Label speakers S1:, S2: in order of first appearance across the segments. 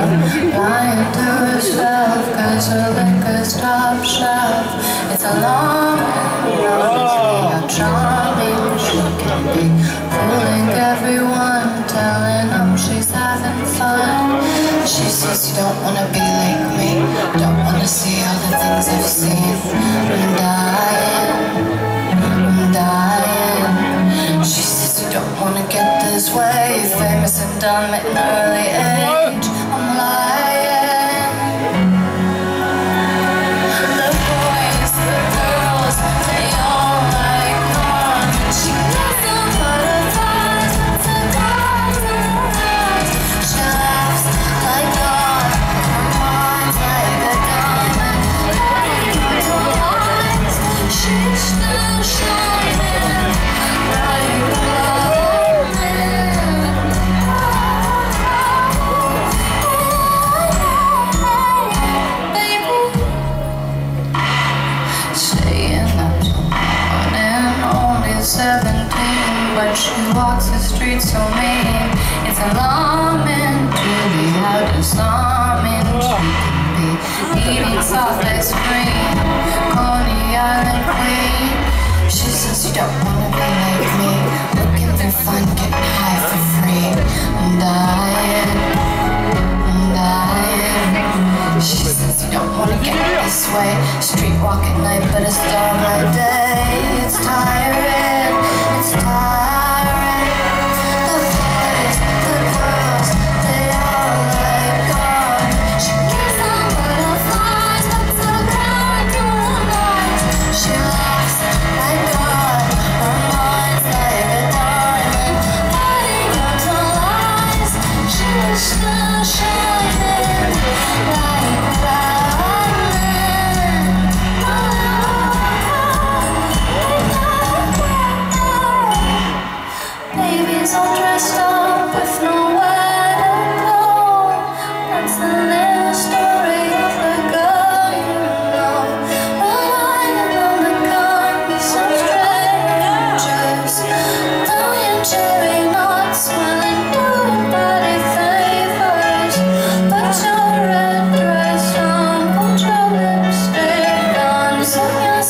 S1: Lying to herself Cause her liquor's top shelf. It's a long and How charming she can be Fooling everyone Telling them she's having fun. She says you don't wanna be like me Don't wanna see all the things I've seen. I'm dying I'm dying. She says you don't wanna get this way Famous and dumb at an early age But she walks the streets so mean. It's alarming to be how disarming she can be Eating soft ice cream. Coney Island queen. She says you don't wanna be like me. Looking for fun, get high for free. I'm dying I'm dying She says you don't wanna get this way. Street walk at night but it's dark by day. It's tiring, it's tiring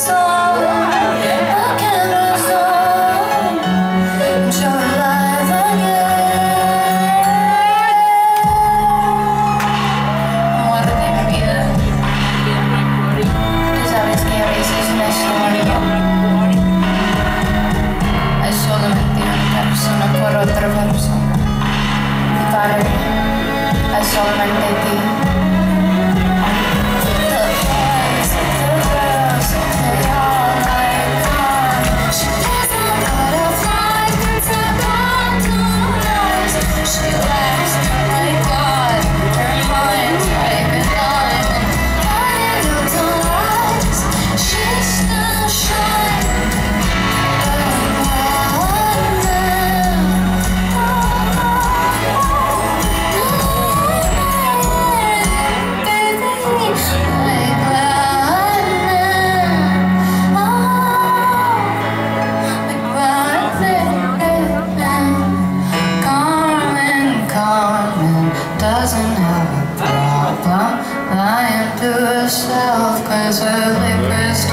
S1: sing have a problem lying to herself Cause her liquor